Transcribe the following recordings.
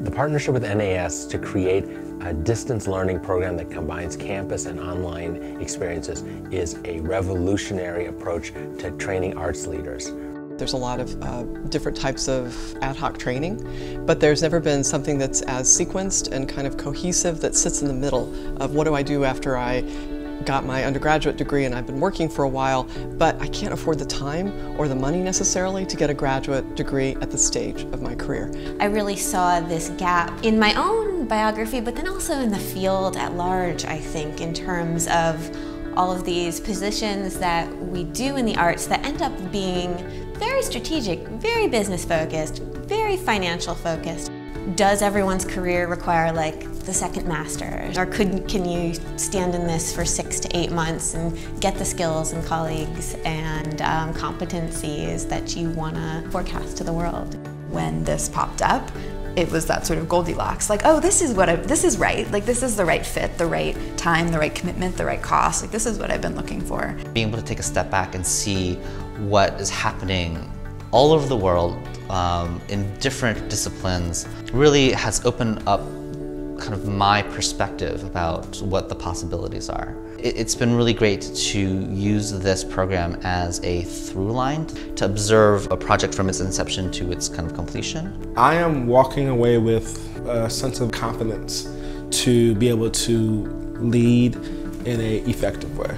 The partnership with NAS to create a distance learning program that combines campus and online experiences is a revolutionary approach to training arts leaders. There's a lot of uh, different types of ad hoc training, but there's never been something that's as sequenced and kind of cohesive that sits in the middle of what do I do after I got my undergraduate degree and I've been working for a while, but I can't afford the time or the money necessarily to get a graduate degree at the stage of my career. I really saw this gap in my own biography, but then also in the field at large, I think, in terms of all of these positions that we do in the arts that end up being very strategic, very business focused, very financial focused. Does everyone's career require like the second master? Or could, can you stand in this for six to eight months and get the skills and colleagues and um, competencies that you want to forecast to the world? When this popped up, it was that sort of Goldilocks, like, oh, this is what I, this is right. Like, this is the right fit, the right time, the right commitment, the right cost. Like, this is what I've been looking for. Being able to take a step back and see what is happening all over the world um, in different disciplines really has opened up kind of my perspective about what the possibilities are. It's been really great to use this program as a through line to observe a project from its inception to its kind of completion. I am walking away with a sense of confidence to be able to lead in an effective way.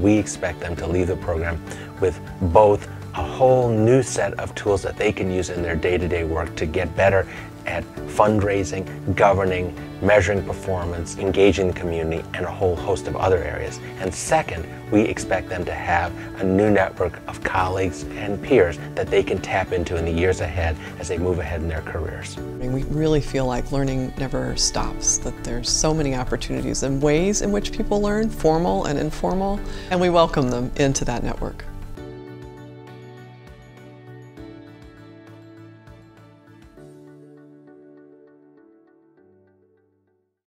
We expect them to leave the program with both a whole new set of tools that they can use in their day-to-day -day work to get better at fundraising, governing, measuring performance, engaging the community, and a whole host of other areas. And second, we expect them to have a new network of colleagues and peers that they can tap into in the years ahead as they move ahead in their careers. I mean, we really feel like learning never stops, that there's so many opportunities and ways in which people learn, formal and informal, and we welcome them into that network.